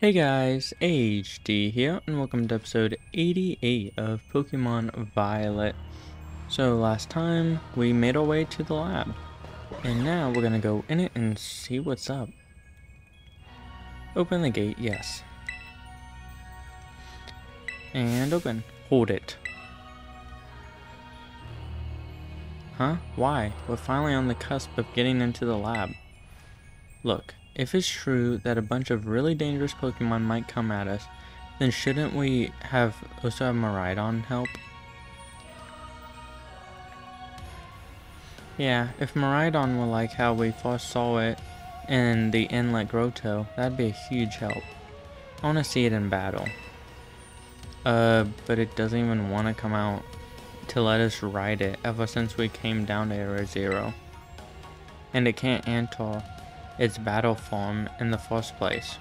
Hey guys, AHD here, and welcome to episode 88 of Pokemon Violet. So last time, we made our way to the lab, and now we're gonna go in it and see what's up. Open the gate, yes. And open. Hold it. Huh? Why? We're finally on the cusp of getting into the lab. Look, if it's true that a bunch of really dangerous Pokemon might come at us, then shouldn't we have also have Miraidon help? Yeah, if Miraidon were like how we first saw it in the Inlet Grotto, that'd be a huge help. I want to see it in battle. Uh, but it doesn't even want to come out to let us ride it ever since we came down to Area Zero. And it can't enter its battle form in the first place.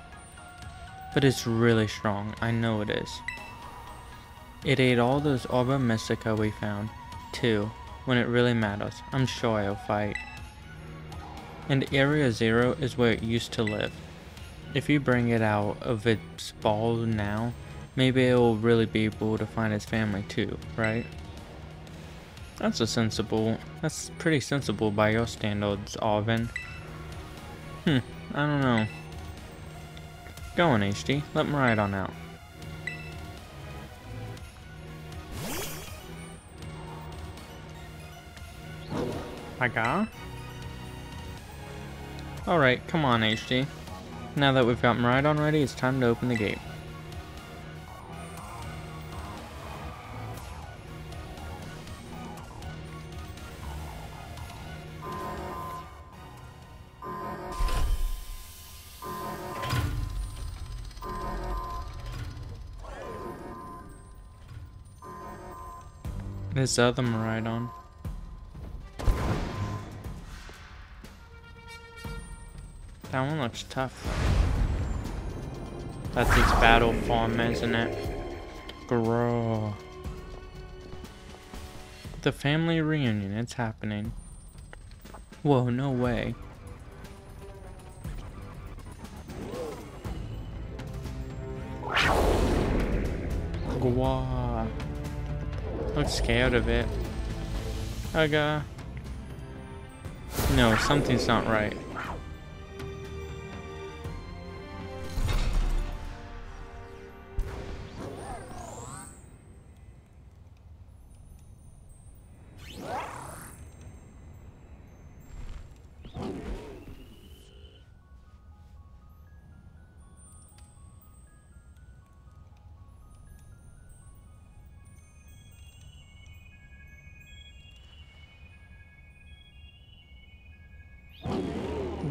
But it's really strong, I know it is. It ate all those Herba Mystica we found, too. When it really matters, I'm sure I'll fight. And Area Zero is where it used to live. If you bring it out of its ball now, maybe it will really be able to find its family too, right? That's a sensible, that's pretty sensible by your standards, Arven. Hmm, I don't know. Go on, HD. Let me ride on out. I got? Alright, come on, HD. Now that we've got Miraidon ready, it's time to open the gate. The other Miraidon. That one looks tough. That's its battle form, isn't it? Bro. The family reunion, it's happening. Whoa, no way. Gwa. Look scared of it. Aga. No, something's not right.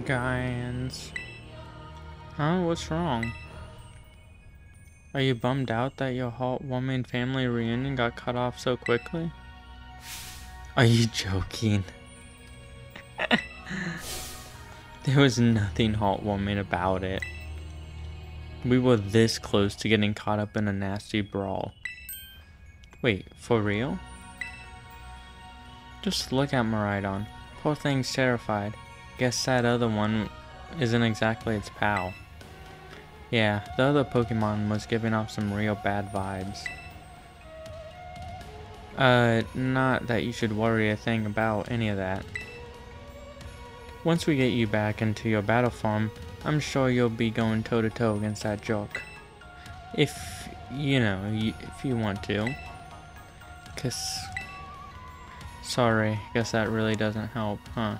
Guys. Huh? What's wrong? Are you bummed out that your heartwarming family reunion got cut off so quickly? Are you joking? there was nothing heartwarming about it. We were this close to getting caught up in a nasty brawl. Wait, for real? Just look at Miraidon. Poor thing's terrified. Guess that other one isn't exactly its pal. Yeah, the other Pokemon was giving off some real bad vibes. Uh, not that you should worry a thing about any of that. Once we get you back into your battle form, I'm sure you'll be going toe to toe against that joke. If, you know, if you want to. Cause, sorry, guess that really doesn't help, huh?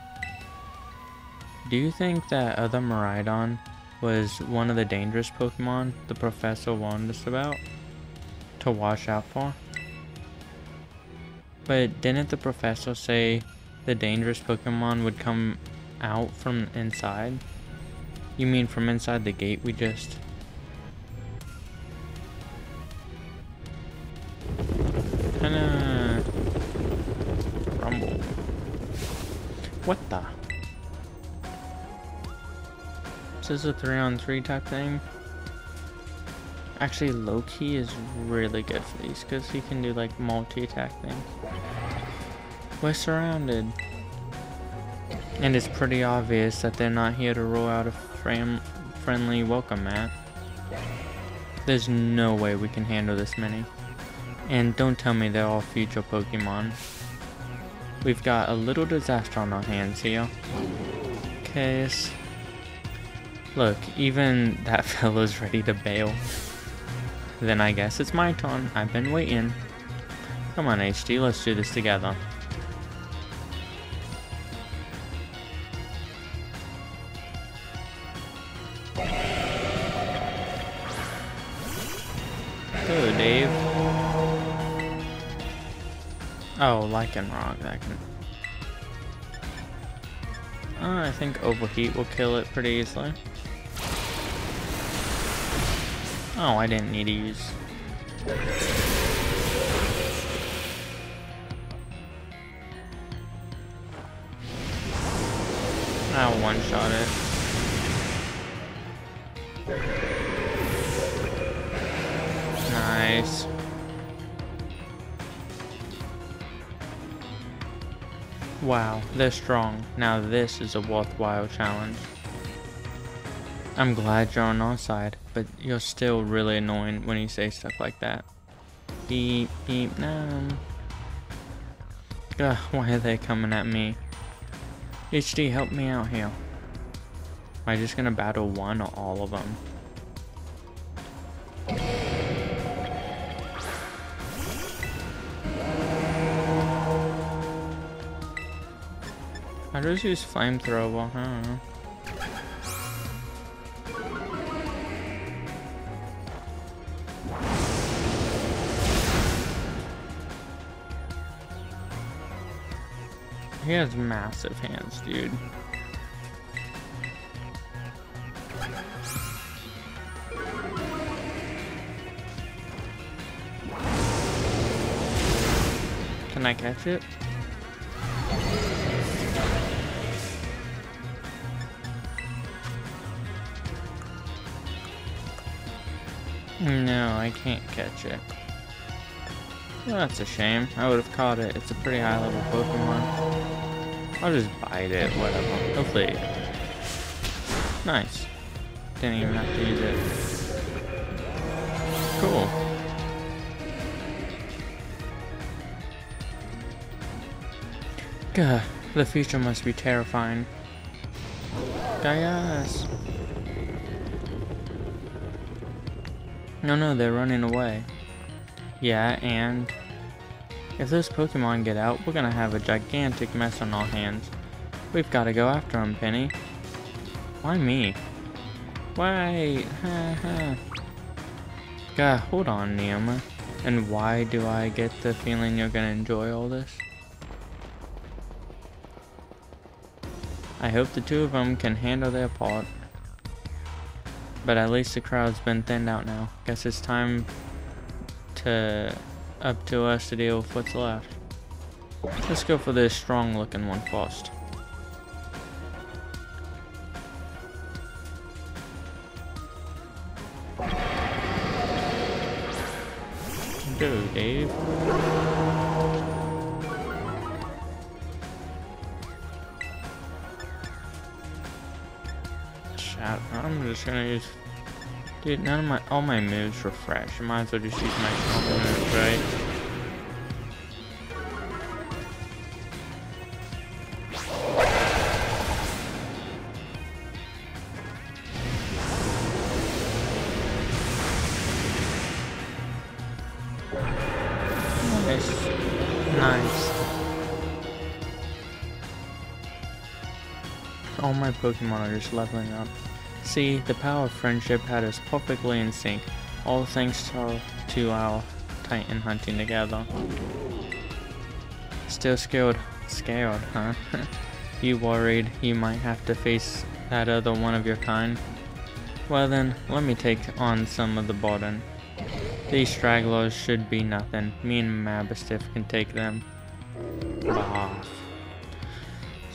Do you think that other Miraidon was one of the dangerous Pokemon the professor warned us about to watch out for? But didn't the professor say the dangerous Pokemon would come out from inside? You mean from inside the gate we just... Kinda... Rumble. What the? This is a 3 on 3 type thing. Actually, Loki is really good for these because he can do like multi-attack things. We're surrounded. And it's pretty obvious that they're not here to roll out a frame friendly welcome mat. There's no way we can handle this many. And don't tell me they're all future Pokemon. We've got a little disaster on our hands here. Case. Look, even that fellow's ready to bail. Then I guess it's my turn. I've been waiting. Come on, HD, let's do this together. Dave. Oh, Lycanroc, that can... Uh, I think Overheat will kill it pretty easily. Oh, I didn't need to use... I'll one-shot it. Nice. Wow, they're strong. Now this is a worthwhile challenge. I'm glad you're on our side, but you're still really annoying when you say stuff like that. Beep, beep, no. Ugh, why are they coming at me? HD, help me out here. Am I just gonna battle one or all of them? I just use flamethrower, know. He has massive hands, dude. Can I catch it? No, I can't catch it. Well, that's a shame. I would have caught it. It's a pretty high level Pokemon. I'll just bite it, whatever. Hopefully. Nice. Didn't even have to use it. Cool. Gah, the future must be terrifying. Gaius! No, no, they're running away. Yeah, and if those Pokemon get out, we're gonna have a gigantic mess on our hands. We've gotta go after them, Penny. Why me? Why? Ha ha. God, hold on, Nemona. And why do I get the feeling you're gonna enjoy all this? I hope the two of them can handle their part. But at least the crowd's been thinned out now. Guess it's time to up to us to deal with what's left. Let's go for this strong looking one first. Go, Dave. I'm just gonna use Dude, none of my, all my moves refresh. I might as well just use my normal moves, right? Nice. Nice. All my Pokemon are just leveling up. See, the power of friendship had us perfectly in sync, all thanks to, to our Titan hunting together. Still scared, scared, huh? you worried you might have to face that other one of your kind? Well then, let me take on some of the burden. These stragglers should be nothing. Me and Mabosstiff can take them. Bah.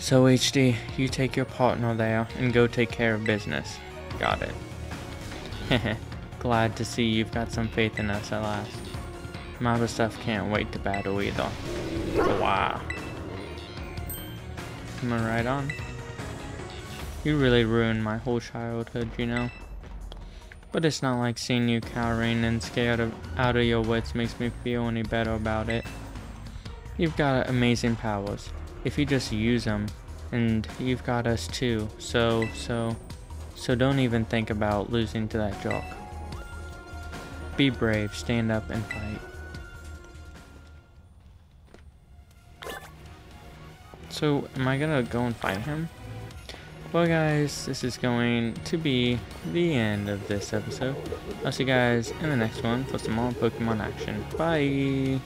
So HD, you take your partner there and go take care of business. Got it. Glad to see you've got some faith in us at last. Mabosstiff can't wait to battle either. Wow. Coming right on. You really ruined my whole childhood, you know? But it's not like seeing you cowering and scared of, out of your wits makes me feel any better about it. You've got amazing powers. If you just use them, and you've got us too, so, so, so don't even think about losing to that jock. Be brave, stand up and fight. So, am I gonna go and fight him? Well guys, this is going to be the end of this episode. I'll see you guys in the next one for some more Pokemon action. Bye!